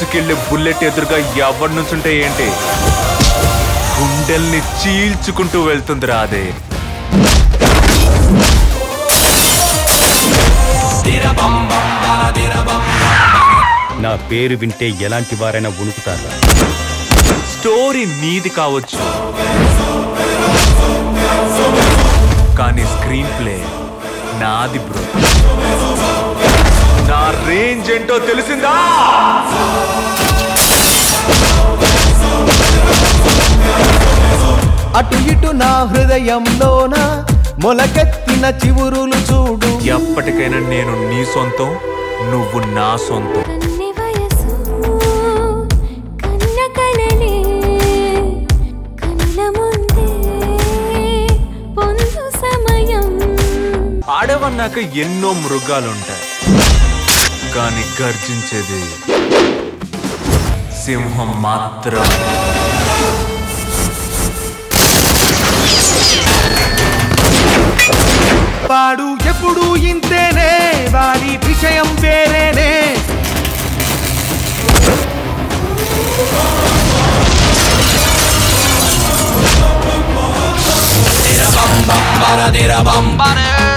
దూసుకెళ్ళే bullet ఎదురుగా ఎవరి నుంచుంటే ఏంటి? గుండెల్ని చీల్చుకుంటూ వెళ్తుందిరా అదే నా పేరు వింటే ఎలాంటి వారైనా వణుకుతారా? స్టోరీ నీది కావచ్చు. కానీ స్క్రీన్ ప్లే నాది బ్రో. నా రేంజ్ ఏంటో తెలిసిందా? అటు ఇటు నా హృదయంలోన మొలకెత్తిన చివురులు చూడు. ఎప్పటికైనా నేను నీ సొంతం నువ్వు నా సొంతం. ఆడవన్నాక ఎన్నో మృగాలుంటాయి కానీ గర్జించేది సింహం మాత్రం ఎప్పుడు ఇంతేనే వారి విషయం వేరేనే Ba-da-dee-da-bum, ba-da